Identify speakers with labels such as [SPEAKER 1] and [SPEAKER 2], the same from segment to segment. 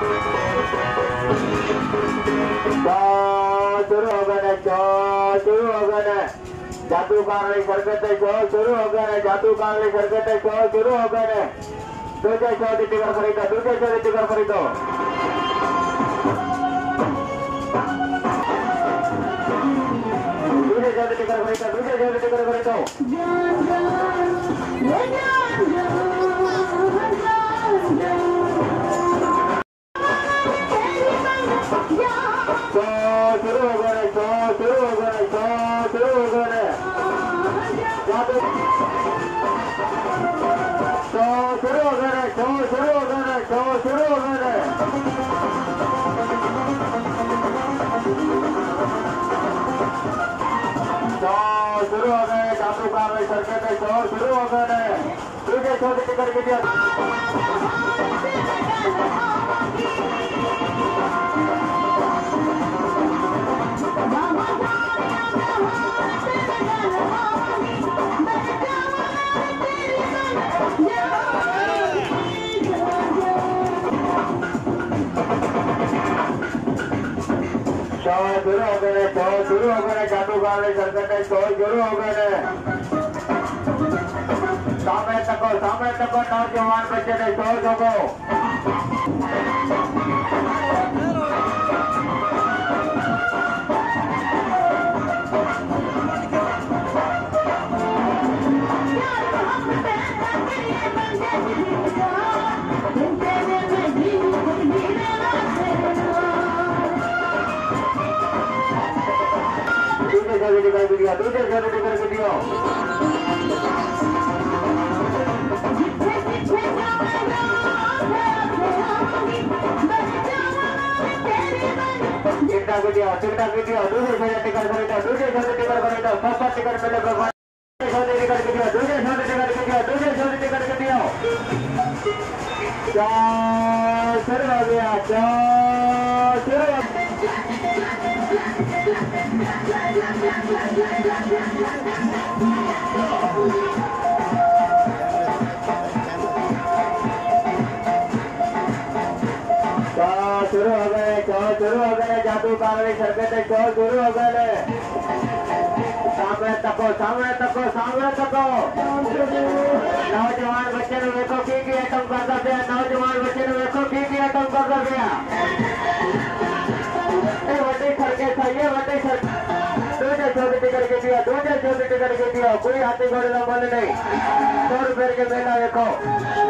[SPEAKER 1] तो शुरू हो गए तो शुरू हो गए जादू कारणी सरकते शो शुरू हो गए जादू कारणी सरकते शो शुरू हो गए दूजे शो टिकर खरीदो। चओ शुरू चओ शुरू वग़ैरह चओ शुरू हुजे सरकार शुरू वग़ैरह तूं के छो त टिकट किथे शुरू हो गए शो शुरू हो गए, जादू कार्रवाई करके शो शुरू हो गए। सामने तको सामने तको शो टिकट के दिया दूसरे शो टिकट के के दिया टिकटा के दिया दूसरे शो टिकट खरीदा दूसरे शो टिकट खरीदा सस्ता टिकट मिले भगवान टिकट के दिया दूसरे शो टिकट के दिया दूसरे शो टिकट के दिया चार शुरू हो गया चार शुरू शुरू हो गए? चार शुरू हो गए? जादू कार्रवाई सरकते चार शुरू हो गए सामने तको सामने तको सामने तको। नौजवान बच्चे ने देखो, की की आइटम करता पिया नौजवान बच्चे ने देखो, की की आइटम करता पिया टिकट के दिया कोई हाथी घोड़े बोले नहीं। सौ रुपये के मेला देखो।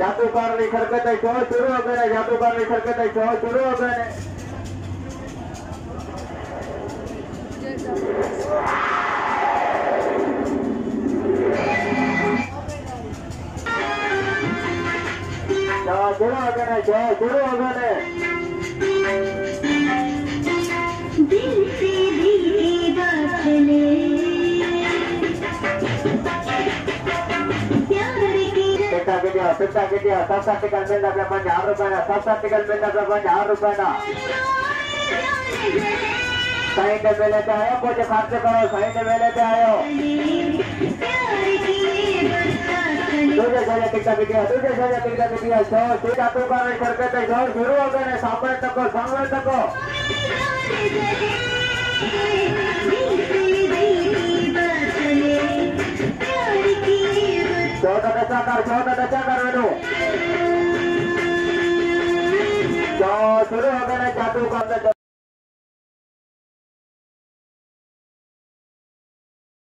[SPEAKER 1] જાદુકારની ખડકતાઈ છો શરૂ વગેરે જાદુકારની ખડકતાઈ છો શરૂ વગેરે જોડો વગેરે જો જોડો વગેરે सुद्धा किती असासाठी गणबेंद आपल्या पंजाब रुपयाला असासाठी गणबेंद आपल्या पंजाब रुपयाला साईं ते मेले ते आयो कुझु ख़र्च करो साईं ते मेले ते आयो। दूजे जगह टिकटा बिटिया दूजे जगह टिकटा बिटिया सौ सीट आपे पाण शरकत सौ शुरू हो गए, सामने तको सामने तको। Cakar Jawa Tata Cakar Anu Jawa Suruh Kena Jatuh Kau